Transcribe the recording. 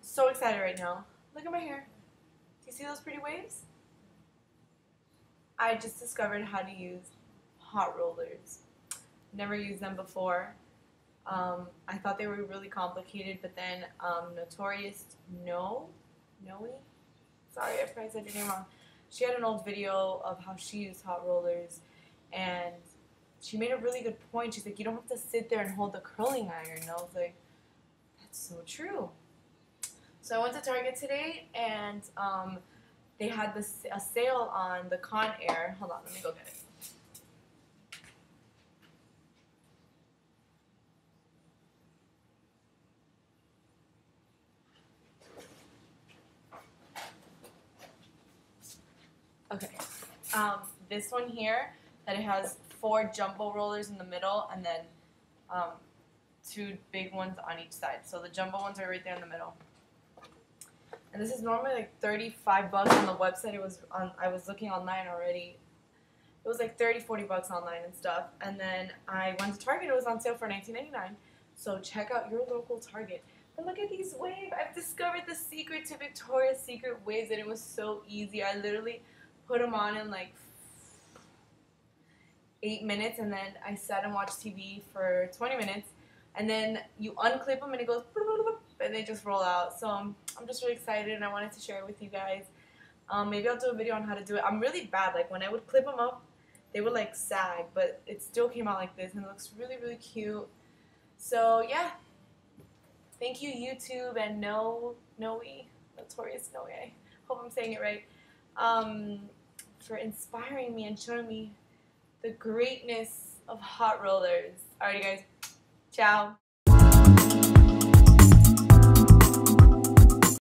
so excited right now. Look at my hair. Do you see those pretty waves? I just discovered how to use hot rollers. Never used them before. Um, I thought they were really complicated, but then um, Notorious No, Noe, sorry, I probably said your name wrong. She had an old video of how she used hot rollers, and she made a really good point. She's like, you don't have to sit there and hold the curling iron. And I was like, that's so true. So I went to Target today, and um, they had this a sale on the Conair. Hold on, let me go get it. Okay. Um, this one here, that it has four jumbo rollers in the middle and then um, two big ones on each side. So the jumbo ones are right there in the middle. And this is normally like 35 bucks on the website. It was on I was looking online already. It was like 30, 40 bucks online and stuff. And then I went to Target. It was on sale for 19.99. So check out your local Target. But look at these waves. I've discovered the secret to Victoria's Secret waves and it was so easy. I literally put them on in like eight minutes and then I sat and watched TV for 20 minutes and then you unclip them and it goes and they just roll out. So I'm just really excited and I wanted to share it with you guys. Um, maybe I'll do a video on how to do it. I'm really bad. Like when I would clip them up, they would like sag, but it still came out like this and it looks really, really cute. So yeah, thank you YouTube and No Noe, Notorious Noe. Hope I'm saying it right. Um, for inspiring me and showing me the greatness of hot rollers. Alrighty guys, ciao.